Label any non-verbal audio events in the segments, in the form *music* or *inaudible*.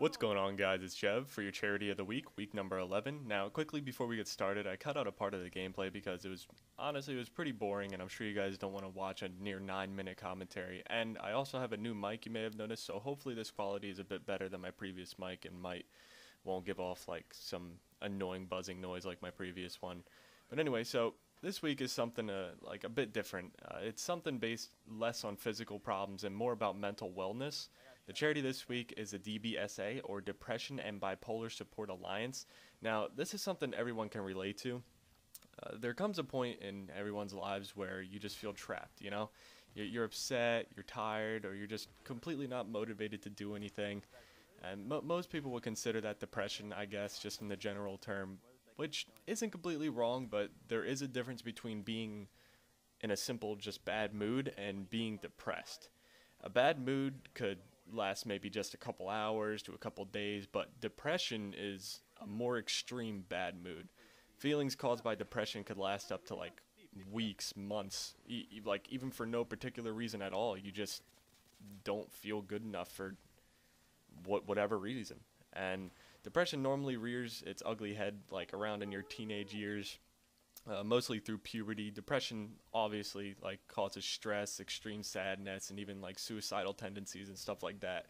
What's going on, guys? It's Jev for your charity of the week, week number 11. Now, quickly before we get started, I cut out a part of the gameplay because it was honestly it was pretty boring, and I'm sure you guys don't want to watch a near nine minute commentary. And I also have a new mic, you may have noticed, so hopefully this quality is a bit better than my previous mic and might won't give off like some annoying buzzing noise like my previous one. But anyway, so this week is something uh, like a bit different. Uh, it's something based less on physical problems and more about mental wellness. The charity this week is the DBSA, or Depression and Bipolar Support Alliance. Now, this is something everyone can relate to. Uh, there comes a point in everyone's lives where you just feel trapped, you know? You're, you're upset, you're tired, or you're just completely not motivated to do anything. And mo- most people would consider that depression, I guess, just in the general term, which isn't completely wrong, but there is a difference between being in a simple, just bad mood and being depressed. A bad mood could lasts maybe just a couple hours to a couple days, but depression is a more extreme bad mood. Feelings caused by depression could last up to like weeks, months, e- like even for no particular reason at all. You just don't feel good enough for what whatever reason. And depression normally rears its ugly head like around in your teenage years uh, mostly through puberty. Depression obviously like causes stress, extreme sadness, and even like suicidal tendencies and stuff like that.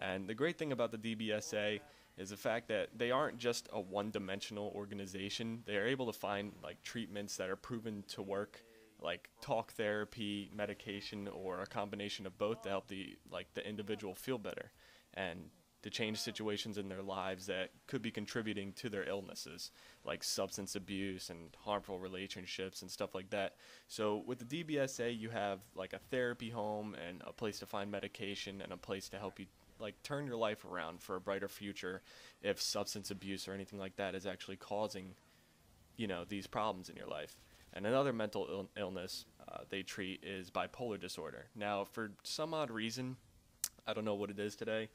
And the great thing about the DBSA is the fact that they aren't just a one-dimensional organization. They are able to find like treatments that are proven to work, like talk therapy, medication, or a combination of both to help the like the individual feel better. And to change situations in their lives that could be contributing to their illnesses, like substance abuse and harmful relationships and stuff like that. So with the DBSA, you have like a therapy home and a place to find medication and a place to help you like turn your life around for a brighter future if substance abuse or anything like that is actually causing you know these problems in your life and another mental Ill- illness uh, they treat is bipolar disorder now for some odd reason i don't know what it is today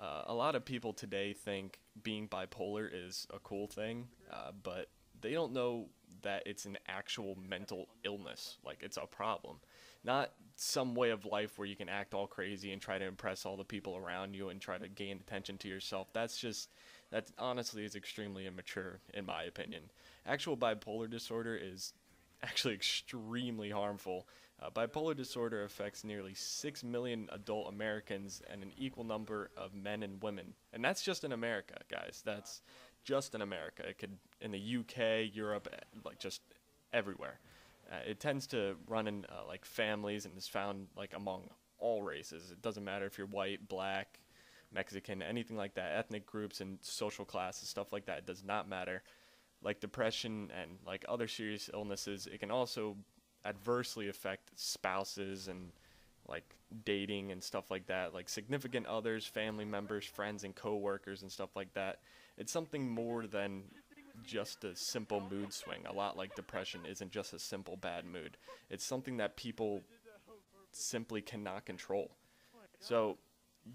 uh, a lot of people today think being bipolar is a cool thing, uh, but they don't know that it's an actual mental illness. Like it's a problem, not some way of life where you can act all crazy and try to impress all the people around you and try to gain attention to yourself. That's just that honestly is extremely immature in my opinion. Actual bipolar disorder is actually *laughs* extremely harmful. Uh, bipolar disorder affects nearly 6 million adult Americans and an equal number of men and women. And that's just in America, guys. That's just in America. It could in the UK, Europe, eh, like just everywhere. Uh, it tends to run in uh, like families and is found like among all races. It doesn't matter if you're white, black, Mexican, anything like that, ethnic groups and social classes, stuff like that. It does not matter like depression and like other serious illnesses, it can also adversely affect spouses and like dating and stuff like that, like significant others, family members, friends, and coworkers and stuff like that. It's something more than just a simple mood swing. A lot like depression isn't just a simple bad mood. It's something that people simply cannot control. So,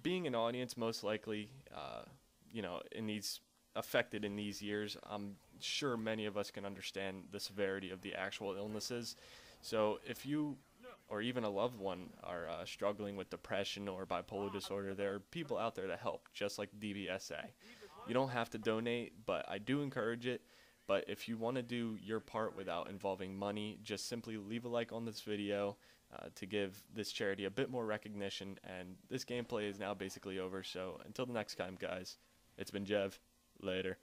being an audience, most likely, uh, you know, in these affected in these years, I'm sure many of us can understand the severity of the actual illnesses. So if you or even a loved one are uh, struggling with depression or bipolar disorder, there are people out there to help, just like DBSA. You don't have to donate, but I do encourage it. But if you want to do your part without involving money, just simply leave a like on this video uh, to give this charity a bit more recognition. And this gameplay is now basically over. So until the next time, guys, it's been Jev. Later.